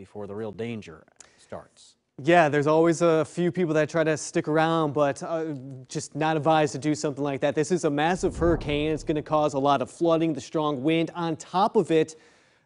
before the real danger starts. Yeah, there's always a few people that try to stick around, but uh, just not advised to do something like that. This is a massive hurricane. It's going to cause a lot of flooding, the strong wind. On top of it,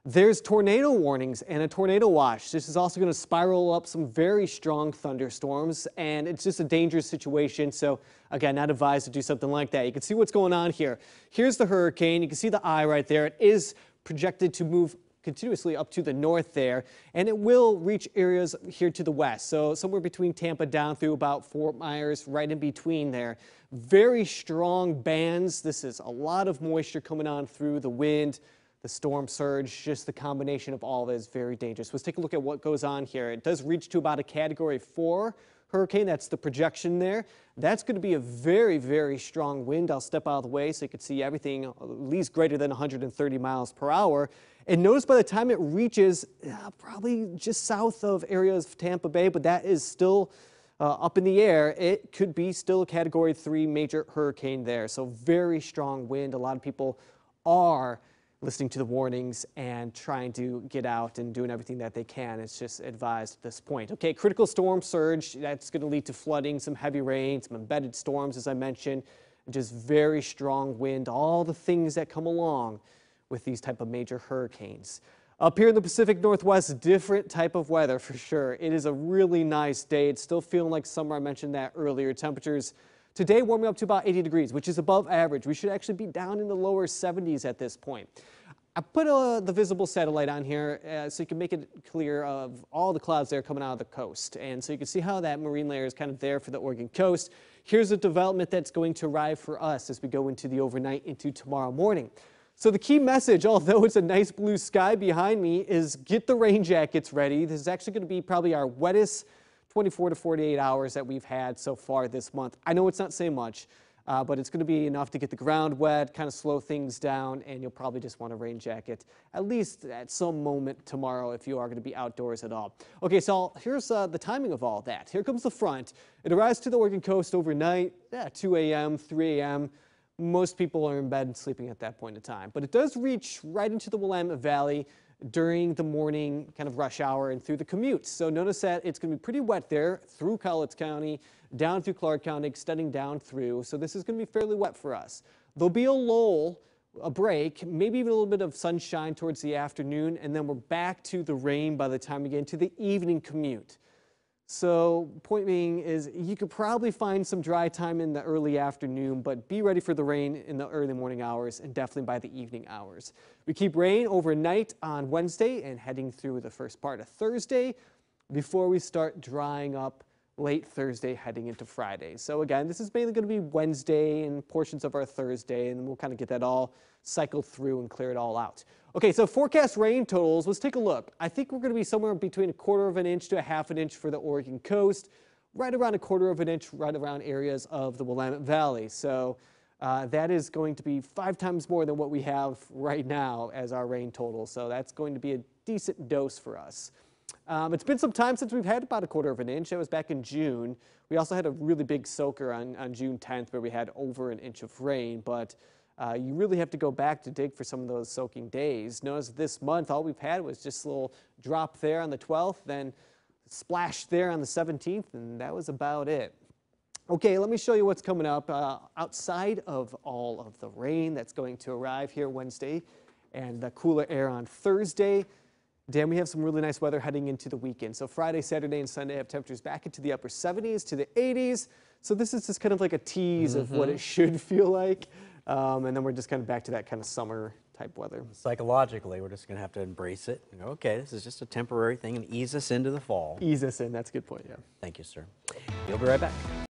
there's tornado warnings and a tornado watch. This is also going to spiral up some very strong thunderstorms, and it's just a dangerous situation. So, again, not advised to do something like that. You can see what's going on here. Here's the hurricane. You can see the eye right there. It is projected to move continuously up to the north there, and it will reach areas here to the west. So somewhere between Tampa down through about Fort Myers, right in between there. Very strong bands. This is a lot of moisture coming on through the wind, the storm surge, just the combination of all it is very dangerous. Let's take a look at what goes on here. It does reach to about a category four hurricane. That's the projection there. That's going to be a very, very strong wind. I'll step out of the way so you can see everything at least greater than 130 miles per hour. And notice by the time it reaches uh, probably just south of areas of Tampa Bay, but that is still uh, up in the air, it could be still a category three major hurricane there. So very strong wind. A lot of people are listening to the warnings and trying to get out and doing everything that they can. It's just advised at this point. Okay, critical storm surge, that's going to lead to flooding, some heavy rain, some embedded storms, as I mentioned, just very strong wind, all the things that come along with these type of major hurricanes. Up here in the Pacific Northwest, different type of weather for sure. It is a really nice day. It's still feeling like summer. I mentioned that earlier. Temperatures today warming up to about 80 degrees, which is above average. We should actually be down in the lower 70s at this point. I put uh, the visible satellite on here uh, so you can make it clear of all the clouds there coming out of the coast. And so you can see how that marine layer is kind of there for the Oregon coast. Here's a development that's going to arrive for us as we go into the overnight into tomorrow morning. So the key message, although it's a nice blue sky behind me, is get the rain jackets ready. This is actually going to be probably our wettest 24 to 48 hours that we've had so far this month. I know it's not saying much, uh, but it's going to be enough to get the ground wet, kind of slow things down, and you'll probably just want a rain jacket at least at some moment tomorrow if you are going to be outdoors at all. Okay, so here's uh, the timing of all that. Here comes the front. It arrives to the Oregon coast overnight, yeah, 2 a.m., 3 a.m. Most people are in bed and sleeping at that point in time, but it does reach right into the Willamette Valley during the morning kind of rush hour and through the commute. So notice that it's going to be pretty wet there through Cowlitz County, down through Clark County, extending down through. So this is going to be fairly wet for us. There'll be a lull, a break, maybe even a little bit of sunshine towards the afternoon, and then we're back to the rain by the time we get into the evening commute. So point being is you could probably find some dry time in the early afternoon, but be ready for the rain in the early morning hours and definitely by the evening hours. We keep rain overnight on Wednesday and heading through the first part of Thursday before we start drying up late Thursday heading into Friday. So again, this is mainly going to be Wednesday and portions of our Thursday, and we'll kind of get that all cycled through and clear it all out. Okay, so forecast rain totals, let's take a look. I think we're going to be somewhere between a quarter of an inch to a half an inch for the Oregon coast, right around a quarter of an inch right around areas of the Willamette Valley. So uh, that is going to be five times more than what we have right now as our rain total. So that's going to be a decent dose for us. Um, it's been some time since we've had about a quarter of an inch. That was back in June. We also had a really big soaker on, on June 10th where we had over an inch of rain, but uh, you really have to go back to dig for some of those soaking days. Notice this month, all we've had was just a little drop there on the 12th, then splash there on the 17th, and that was about it. Okay, let me show you what's coming up uh, outside of all of the rain that's going to arrive here Wednesday and the cooler air on Thursday. Dan, we have some really nice weather heading into the weekend. So Friday, Saturday, and Sunday have temperatures back into the upper 70s to the 80s. So this is just kind of like a tease mm -hmm. of what it mm-hmm. should feel like. Um, and then we're just kind of back to that kind of summer type weather. Psychologically, we're just going to have to embrace it and go, okay, this is just a temporary thing and ease us into the fall. Ease us in. That's a good point, yeah. Thank you, sir. We'll be right back.